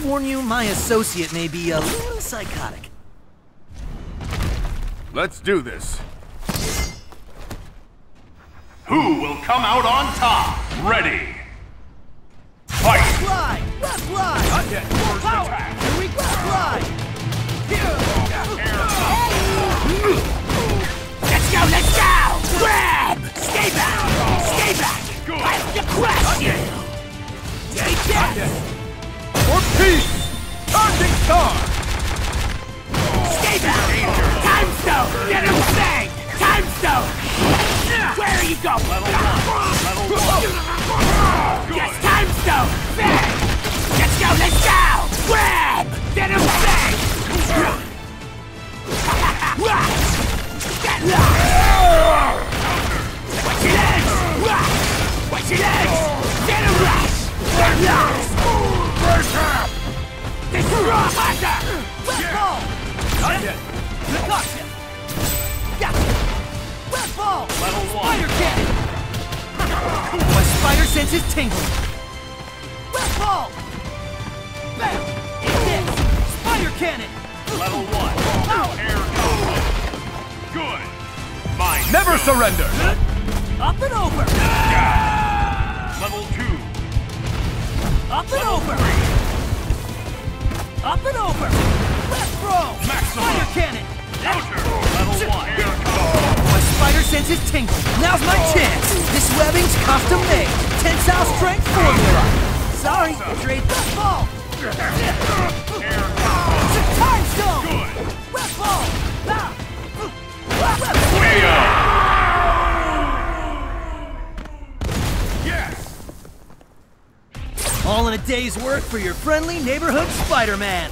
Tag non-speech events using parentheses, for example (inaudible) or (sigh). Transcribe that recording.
warn you, my associate may be a little psychotic. Let's do this. Who will come out on top? Ready. Star! Stay back! Time stone! Get him bang! Time stone! Where are you going? Level one. Level one. Yes, time stone! Bang! Let's go, let's go! Grab! Get him bang! (laughs) Get Watch Ball! Level Spider one. cannon! My spider sense is tingling. Left ball! Bam! This! Spider cannon! Level one. Air combo. Good. Mine. Never surrender! Up and over! Level two. Up and over! Up and over! Sense is tingling. Now's my chance. This webbing's custom made. Tensile strength formula. Sorry, trade left ball. Air combo. Time stone. Good. Left ball. Yes. All in a day's work for your friendly neighborhood Spider-Man.